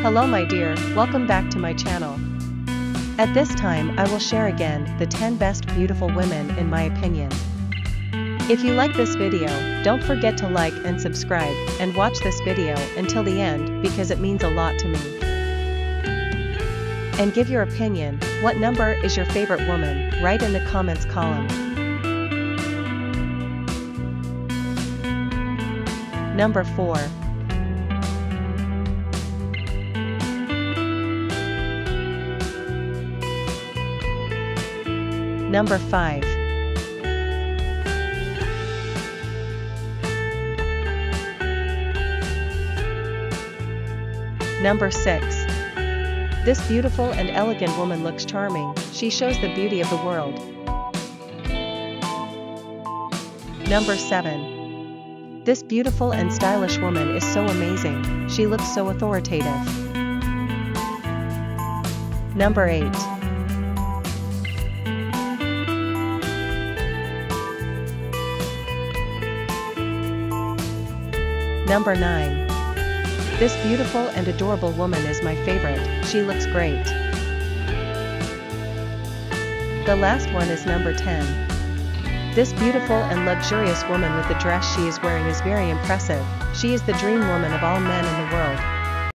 Hello my dear, welcome back to my channel. At this time I will share again the 10 best beautiful women in my opinion. If you like this video, don't forget to like and subscribe, and watch this video until the end because it means a lot to me. And give your opinion, what number is your favorite woman, write in the comments column. Number 4. Number 5. Number 6. This beautiful and elegant woman looks charming, she shows the beauty of the world. Number 7. This beautiful and stylish woman is so amazing, she looks so authoritative. Number 8. Number 9. This beautiful and adorable woman is my favorite, she looks great. The last one is number 10. This beautiful and luxurious woman with the dress she is wearing is very impressive, she is the dream woman of all men in the world,